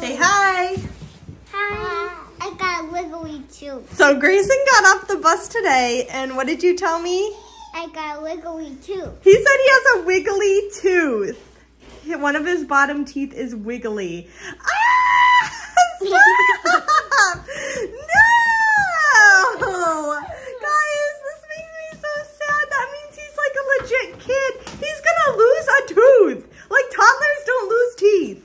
Say hi. Hi. I got wiggly too. So Greyson got off the bus today, and what did you tell me? I got a wiggly tooth. He said he has a wiggly tooth. One of his bottom teeth is wiggly. Ah! Stop! no! Guys, this makes me so sad. That means he's like a legit kid. He's gonna lose a tooth. Like toddlers don't lose teeth.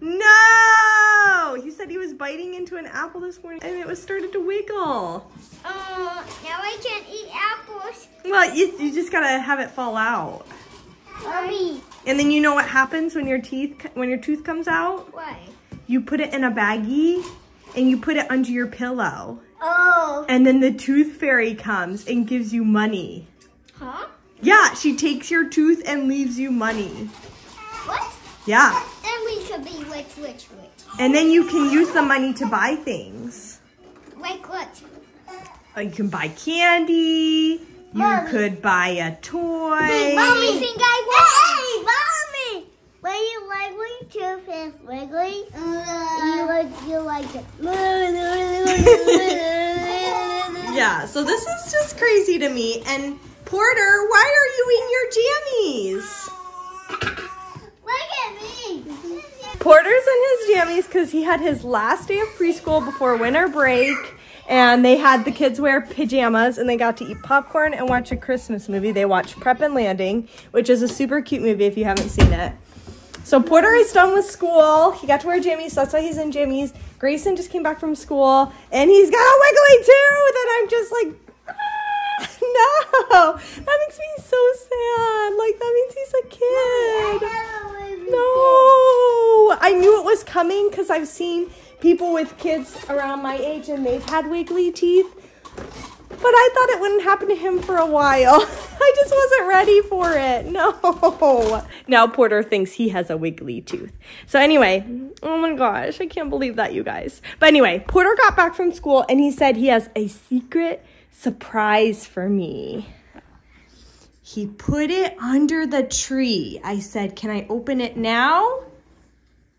No! He said he was biting into an apple this morning and it was started to wiggle. Uh, now I can't eat apples. Well, you, you just gotta have it fall out. Mommy. And then you know what happens when your teeth when your tooth comes out? What? You put it in a baggie and you put it under your pillow. Oh. And then the tooth fairy comes and gives you money. Huh? Yeah, she takes your tooth and leaves you money. What? Yeah. Then could be rich, rich, rich. And then you can use the money to buy things. Like what? Uh, You can buy candy. You could buy a toy. Hey, mommy think I want. Hey, mommy. When you like when your tooth is wiggly, you like you like it. Yeah, so this is just crazy to me. And Porter, why are you in your jammies? Look at me. Porter's in his jammies because he had his last day of preschool before winter break. And they had the kids wear pajamas and they got to eat popcorn and watch a Christmas movie. They watched Prep and Landing, which is a super cute movie if you haven't seen it. So Porter is done with school. He got to wear jammies, so that's why he's in jammies. Greyson just came back from school and he's got a wiggly too And I'm just like, "Ah, no, that makes me so sad. Like, that means he's a kid. No, I knew it was coming because I've seen people with kids around my age and they've had wiggly teeth. But I thought it wouldn't happen to him for a while. I just wasn't ready for it. No. Now Porter thinks he has a wiggly tooth. So anyway, oh my gosh, I can't believe that, you guys. But anyway, Porter got back from school and he said he has a secret surprise for me. He put it under the tree. I said, Can I open it now?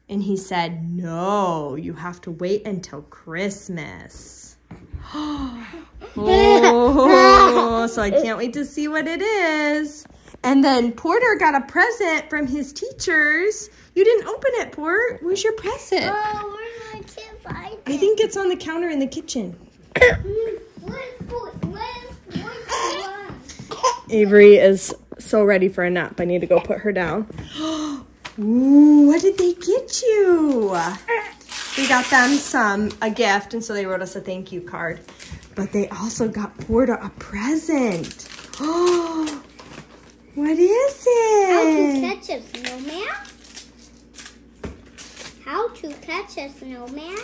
And he said, No, you have to wait until Christmas. oh, so I can't wait to see what it is. And then Porter got a present from his teachers. You didn't open it, Port. Where's your present? Oh, my can't find it? I think it's on the counter in the kitchen. Where's food? Where's where's the one? Avery is so ready for a nap. I need to go put her down. Ooh, what did they get you? We got them some a gift, and so they wrote us a thank you card. But they also got Porter a present. Oh, what is it? How to catch a snowman? How to catch a snowman?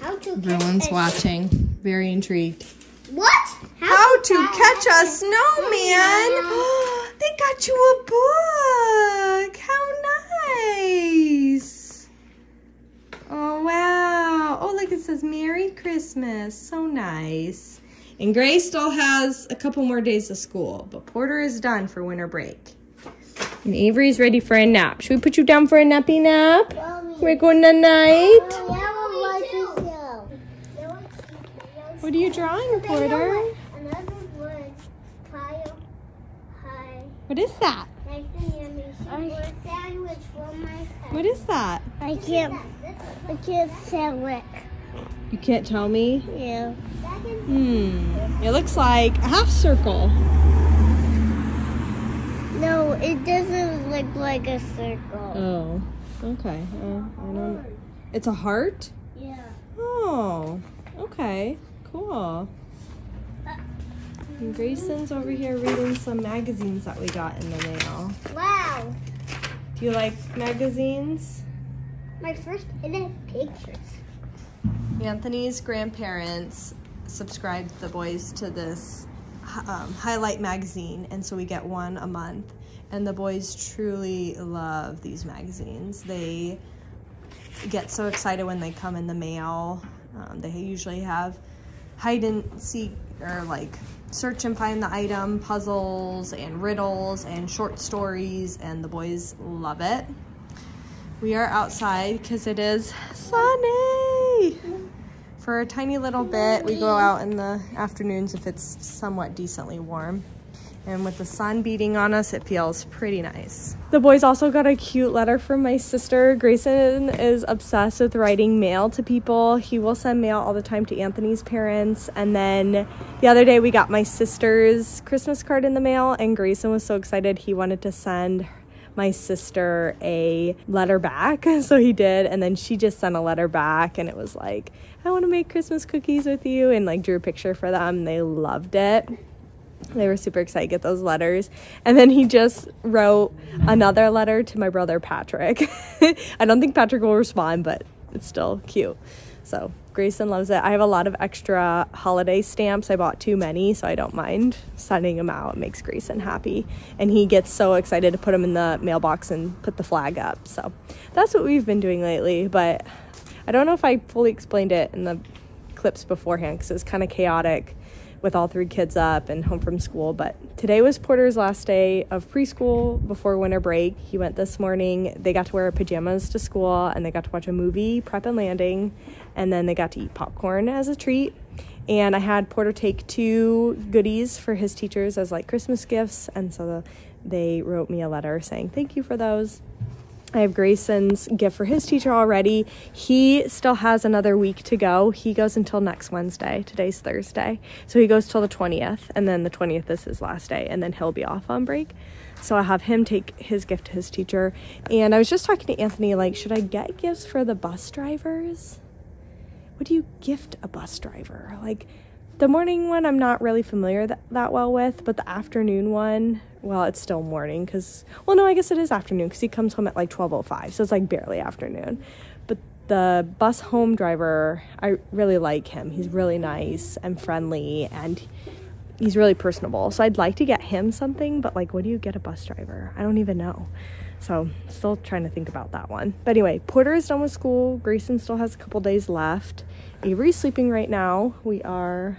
How to catch Everyone's a watching, very intrigued. What? How to catch a snowman? they got you a book. How nice. Oh, wow. Oh, look, it says Merry Christmas. So nice. And Gray still has a couple more days of school, but Porter is done for winter break. And Avery's ready for a nap. Should we put you down for a nappy nap? Mommy. We're going to night. What are you drawing, Porter? Another word. Pile. Hi. What is that? Nice and yummy. Word sandwich from my. What is that? I can't. I can't tell it. You can't tell me? Yeah. Hmm. It looks like a half circle. No, it doesn't look like a circle. Oh. Okay. Uh, I don't. It's a heart. Yeah. Oh. Okay. Cool. And Greyson's over here reading some magazines that we got in the mail. Wow. Do you like magazines? My first internet pictures. Anthony's grandparents subscribed the boys to this um, highlight magazine, and so we get one a month. And the boys truly love these magazines. They get so excited when they come in the mail. Um, they usually have hide and seek or like search and find the item, puzzles and riddles and short stories, and the boys love it. We are outside because it is sunny. For a tiny little bit, we go out in the afternoons if it's somewhat decently warm. And with the sun beating on us, it feels pretty nice. The boys also got a cute letter from my sister. Greyson is obsessed with writing mail to people. He will send mail all the time to Anthony's parents. And then the other day, we got my sister's Christmas card in the mail, and Greyson was so excited he wanted to send my sister a letter back. So he did. And then she just sent a letter back, and it was like, I want to make Christmas cookies with you, and like drew a picture for them. They loved it. They were super excited to get those letters. And then he just wrote another letter to my brother Patrick. I don't think Patrick will respond, but it's still cute. So Greyson loves it. I have a lot of extra holiday stamps. I bought too many, so I don't mind sending them out. It makes Greyson happy. And he gets so excited to put them in the mailbox and put the flag up. So that's what we've been doing lately. But I don't know if I fully explained it in the clips beforehand because it was kind of chaotic with all three kids up and home from school. But today was Porter's last day of preschool before winter break. He went this morning. They got to wear pajamas to school and they got to watch a movie, Prep and Landing, and then they got to eat popcorn as a treat. And I had Porter take two goodies for his teachers as like Christmas gifts. And so the, they wrote me a letter saying, Thank you for those. I have Greyson's gift for his teacher already. He still has another week to go. He goes until next Wednesday. Today's Thursday. So he goes till the 20th, and then the 20th is his last day, and then he'll be off on break. So I have him take his gift to his teacher. And I was just talking to Anthony, like, should I get gifts for the bus drivers? What do you gift a bus driver? Like, the morning one I'm not really familiar that, that well with, but the afternoon one, well, it's still morning because, well, no, I guess it is afternoon because he comes home at like 12.05, so it's like barely afternoon. But the bus home driver, I really like him. He's really nice and friendly and he's really personable. So I'd like to get him something, but like, what do you get a bus driver? I don't even know. So still trying to think about that one. But anyway, Porter is done with school. Greyson still has a couple days left. Avery's sleeping right now. We are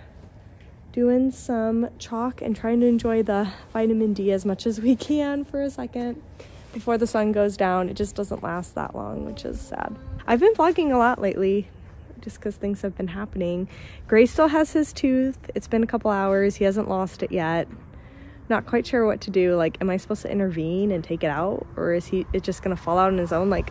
doing some chalk and trying to enjoy the vitamin D as much as we can for a second before the sun goes down. It just doesn't last that long, which is sad. I've been vlogging a lot lately just because things have been happening. Gray still has his tooth. It's been a couple hours. He hasn't lost it yet. Not quite sure what to do. Like, am I supposed to intervene and take it out? Or is he it just gonna fall out on his own? Like,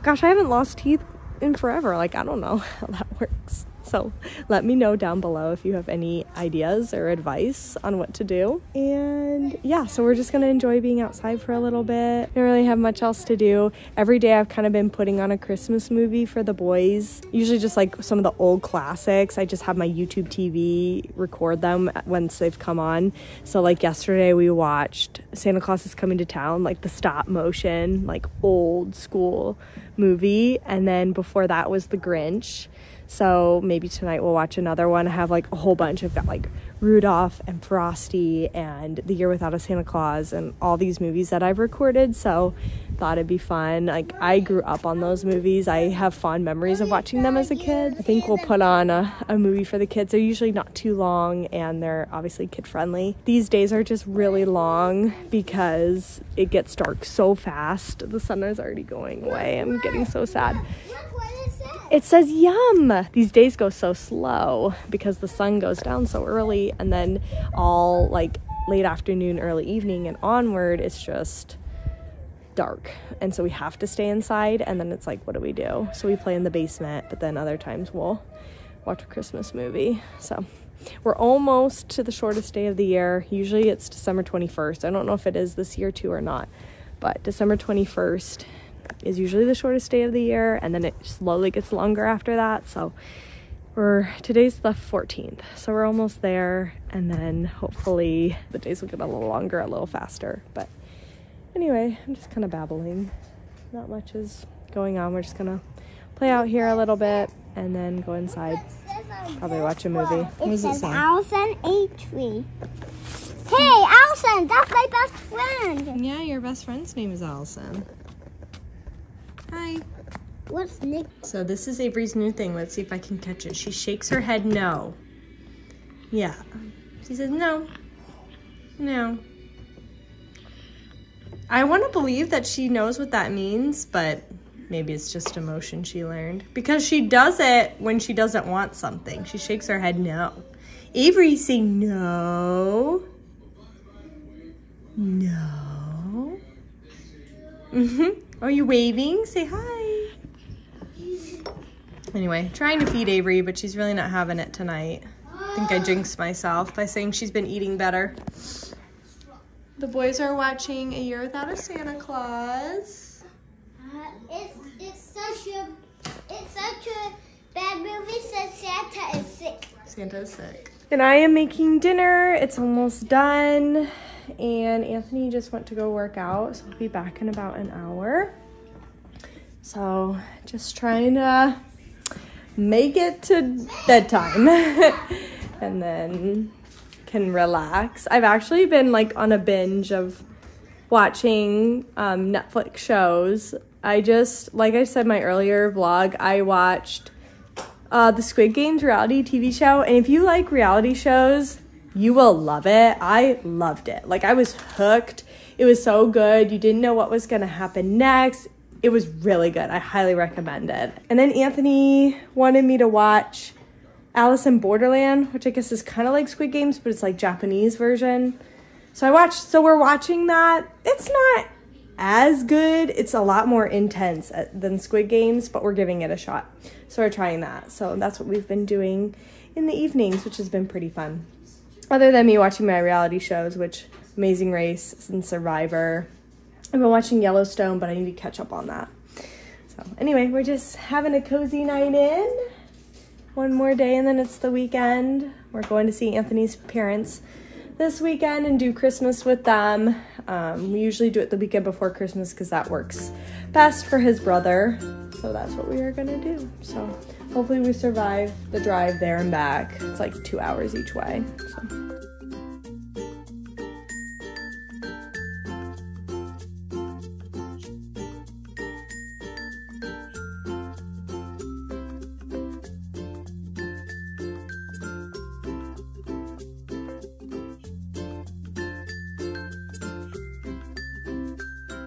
gosh, I haven't lost teeth in forever. Like, I don't know how that works. So let me know down below if you have any ideas or advice on what to do. And yeah, so we're just gonna enjoy being outside for a little bit. Don't really have much else to do. Every day I've kind of been putting on a Christmas movie for the boys. Usually just like some of the old classics. I just have my YouTube TV record them once they've come on. So like yesterday we watched Santa Claus is Coming to Town, like the stop motion, like old school movie. And then before that was The Grinch. So maybe tonight we'll watch another one. I have like a whole bunch. I've got like Rudolph and Frosty and The Year Without a Santa Claus and all these movies that I've recorded. So thought it'd be fun. Like I grew up on those movies. I have fond memories of watching them as a kid. I think we'll put on a, a movie for the kids. They're usually not too long and they're obviously kid friendly. These days are just really long because it gets dark so fast. The sun is already going away. I'm getting so sad. It says yum. These days go so slow because the sun goes down so early and then all like late afternoon, early evening and onward it's just dark. And so we have to stay inside and then it's like what do we do? So we play in the basement, but then other times we'll watch a Christmas movie. So we're almost to the shortest day of the year. Usually it's December 21st. I don't know if it is this year too or not, but December 21st is usually the shortest day of the year and then it slowly gets longer after that so we're today's the 14th so we're almost there and then hopefully the days will get a little longer a little faster but anyway i'm just kind of babbling not much is going on we're just gonna play out here a little bit and then go inside probably watch a movie It says say? Allison H3. Hey, Allison, that's my best friend. Yeah, your best friend's name is Allison. Hi. What's Nick? so this is avery's new thing let's see if i can catch it she shakes her head no Yeah. She says, no. No. I want to believe that she knows what that means, but maybe it's just emotion she learned. Because she does it when she doesn't want something. She shakes her head no. Avery, say no. No. Mm-hmm. Are you waving? Say hi. Anyway, trying to feed Avery, but she's really not having it tonight. I think I jinxed myself by saying she's been eating better. The boys are watching A Year Without a Santa Claus. Uh, it's it's such a it's such a bad movie since Santa is sick. Santa is sick. And I am making dinner. It's almost done. And Anthony just went to go work out, so I'll be back in about an hour. So just trying to make it to bedtime and then can relax. I've actually been like on a binge of watching um, Netflix shows. I just, like I said my earlier vlog, I watched uh, the Squid Games reality TV show. And if you like reality shows, you will love it. I loved it. Like I was hooked. It was so good. You didn't know what was going to happen next. It was really good. I highly recommend it. And then Anthony wanted me to watch Alice in Borderland, which I guess is kind of like Squid Games, but it's like Japanese version. So I watched, so we're watching that. It's not as good. It's a lot more intense uh, than Squid Games, but we're giving it a shot. So we're trying that. So that's what we've been doing in the evenings, which has been pretty fun. Other than me watching my reality shows, which Amazing Race and Survivor. I've been watching Yellowstone, but I need to catch up on that. So anyway, we're just having a cozy night in. One more day and then it's the weekend. We're going to see Anthony's parents this weekend and do Christmas with them. Um, we usually do it the weekend before Christmas because that works best for his brother. So that's what we are gonna do. So hopefully we survive the drive there and back. It's like two hours each way. So.